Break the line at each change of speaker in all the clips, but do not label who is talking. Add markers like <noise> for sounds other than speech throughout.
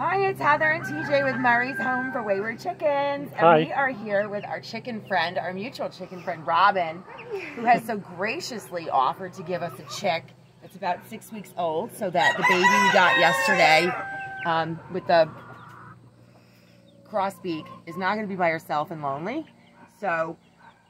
Hi, it's Heather and TJ with Murray's Home for Wayward Chickens. And
Hi.
we are here with our chicken friend, our mutual chicken friend, Robyn, who has so graciously offered to give us a chick that's about six weeks old so that the baby we got yesterday um, with the crossbeak is not going to be by herself and lonely. So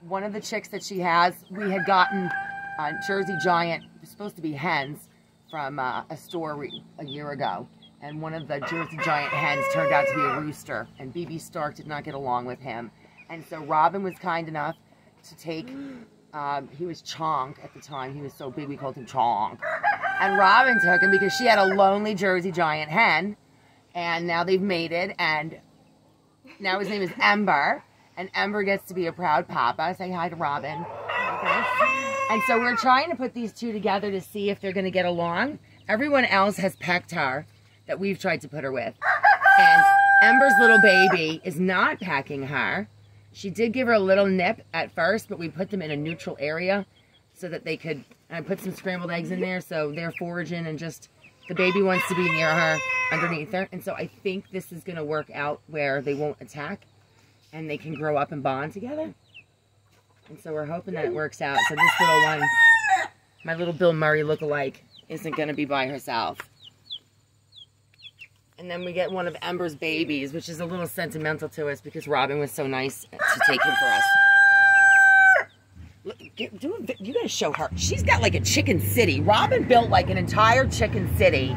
one of the chicks that she has, we had gotten uh, Jersey Giant, supposed to be hens, from uh, a store a year ago. And one of the Jersey Giant hens turned out to be a rooster. And BB Stark did not get along with him. And so Robyn was kind enough to take, um, he was Chonk at the time. He was so big we called him Chonk. And Robyn took him because she had a lonely Jersey Giant hen. And now they've mated. And now his name is Ember. And Ember gets to be a proud papa. Say hi to Robyn. And so we're trying to put these two together to see if they're going to get along. Everyone else has her that we've tried to put her with. And Ember's little baby is not packing her. She did give her a little nip at first, but we put them in a neutral area so that they could. I put some scrambled eggs in there so they're foraging and just the baby wants to be near her underneath her. And so I think this is going to work out where they won't attack and they can grow up and bond together. And so we're hoping that it works out. So this little one, my little Bill Murray look-alike, isn't going to be by herself. And then we get one of Ember's babies, which is a little sentimental to us because Robyn was so nice to take him for us. Look, get, do a, you gotta show her. She's got like a chicken city. Robyn built like an entire chicken city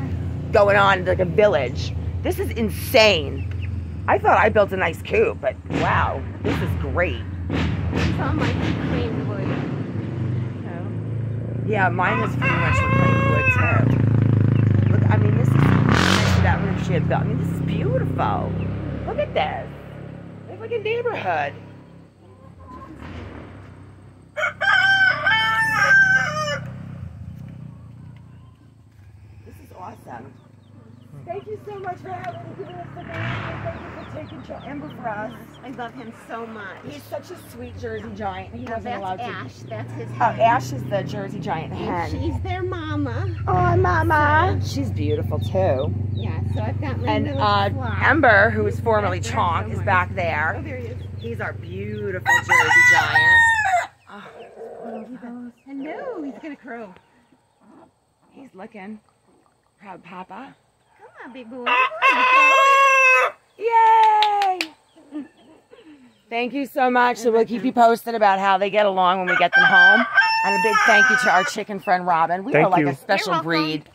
going on like a village. This is insane. I thought I built a nice coop, but wow, this is great.
Some might be clean wood.
Yeah, mine is pretty much reclaimed wood too. Look, I mean, this is next to that had built. I mean, this is beautiful. Look at this. It's like a neighborhood. This is awesome. Thank you so much for having giving us the and Thank you for taking Ember for us.
I love him so much.
He's such a sweet Jersey giant. He oh,
Now
wasn't allowed
that's
to.
Ash. That's his
Oh. Ash is the Jersey giant hen.
she's their mama.
Oh, mama. She's beautiful too.
Yeah, so I've got my
And
little
uh. Ember, who is formerly Chonk, is back
Oh,
there.
there he is.
He's our beautiful Jersey giant. Oh, <laughs>
Hello, he's gonna crow.
he's looking. Proud papa.
Come on, big boy.
Yay! Thank you so much. So we'll keep you posted about how they get along when we get them home. And a big thank you to our chicken friend Robyn. We
Thank
are like
you.
a special breed.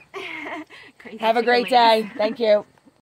<laughs> Have a great day. Thank you. <laughs>